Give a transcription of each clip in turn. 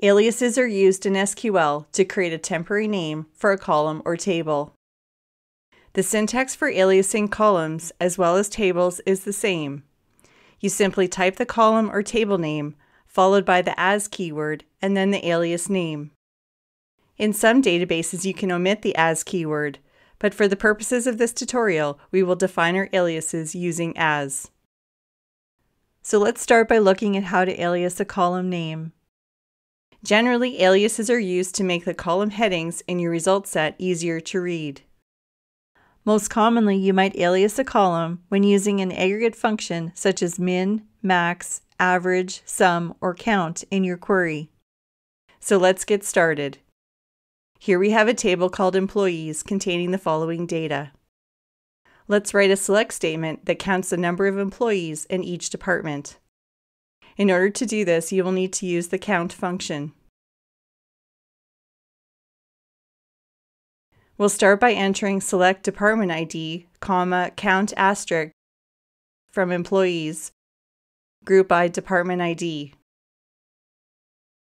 Aliases are used in SQL to create a temporary name for a column or table. The syntax for aliasing columns as well as tables is the same. You simply type the column or table name, followed by the as keyword, and then the alias name. In some databases, you can omit the as keyword, but for the purposes of this tutorial, we will define our aliases using as. So let's start by looking at how to alias a column name. Generally, aliases are used to make the column headings in your result set easier to read. Most commonly, you might alias a column when using an aggregate function such as min, max, average, sum, or count in your query. So let's get started. Here we have a table called employees containing the following data. Let's write a select statement that counts the number of employees in each department. In order to do this, you will need to use the count function. We'll start by entering select department ID, comma, count asterisk from employees, group by department ID.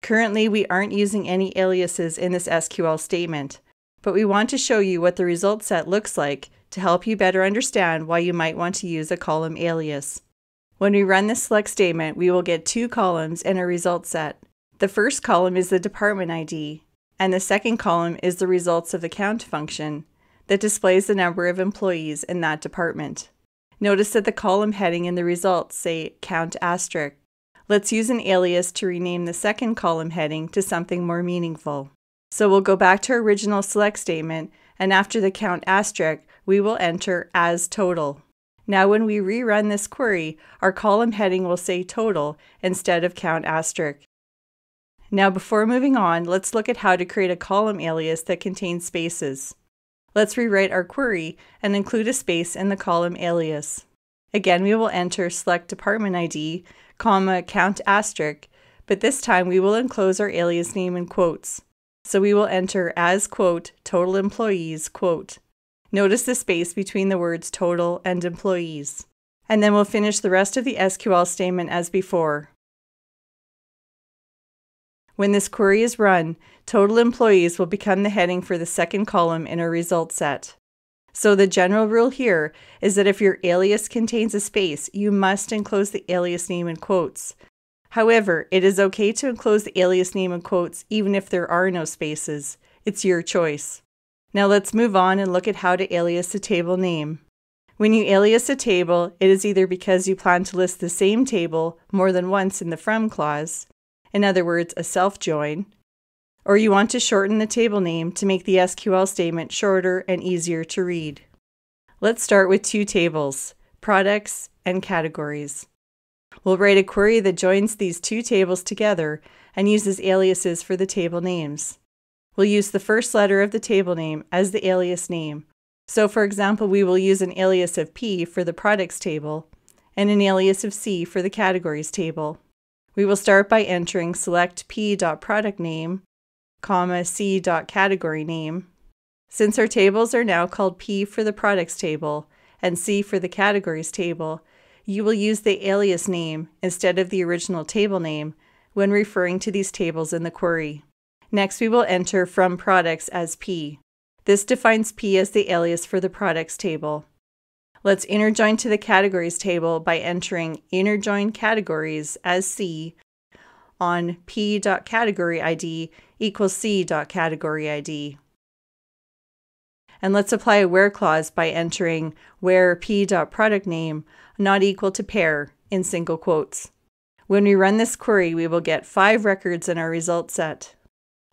Currently, we aren't using any aliases in this SQL statement, but we want to show you what the result set looks like to help you better understand why you might want to use a column alias. When we run this select statement, we will get two columns in a result set. The first column is the department ID, and the second column is the results of the count function that displays the number of employees in that department. Notice that the column heading in the results say count asterisk. Let's use an alias to rename the second column heading to something more meaningful. So we'll go back to our original select statement, and after the count asterisk, we will enter as total. Now when we rerun this query, our column heading will say total instead of count asterisk. Now before moving on, let's look at how to create a column alias that contains spaces. Let's rewrite our query and include a space in the column alias. Again, we will enter select department ID, comma, count asterisk, but this time we will enclose our alias name in quotes. So we will enter as quote, total employees, quote. Notice the space between the words total and employees. And then we'll finish the rest of the SQL statement as before. When this query is run, total employees will become the heading for the second column in our result set. So the general rule here is that if your alias contains a space, you must enclose the alias name in quotes. However, it is okay to enclose the alias name in quotes even if there are no spaces. It's your choice. Now let's move on and look at how to alias a table name. When you alias a table, it is either because you plan to list the same table more than once in the from clause, in other words, a self join, or you want to shorten the table name to make the SQL statement shorter and easier to read. Let's start with two tables, products and categories. We'll write a query that joins these two tables together and uses aliases for the table names. We'll use the first letter of the table name as the alias name. So for example, we will use an alias of P for the products table and an alias of C for the categories table. We will start by entering select p.productName, comma c.category name. Since our tables are now called P for the products table and C for the categories table, you will use the alias name instead of the original table name when referring to these tables in the query. Next, we will enter from products as P. This defines P as the alias for the products table. Let's inner join to the categories table by entering inner join categories as C on p.category ID equals c.category ID. And let's apply a where clause by entering where p.product name not equal to pear in single quotes. When we run this query, we will get five records in our result set.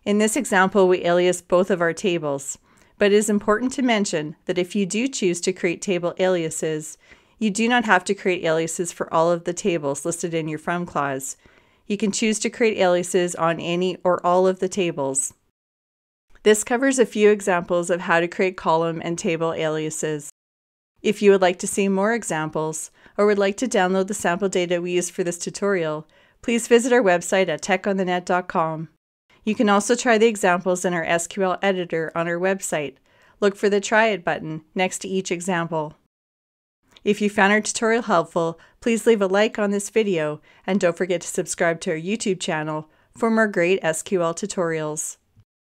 In this example, we alias both of our tables, but it is important to mention that if you do choose to create table aliases, you do not have to create aliases for all of the tables listed in your from clause. You can choose to create aliases on any or all of the tables. This covers a few examples of how to create column and table aliases. If you would like to see more examples, or would like to download the sample data we used for this tutorial, please visit our website at techonthenet.com. You can also try the examples in our SQL editor on our website. Look for the Try It button next to each example. If you found our tutorial helpful, please leave a like on this video and don't forget to subscribe to our YouTube channel for more great SQL tutorials.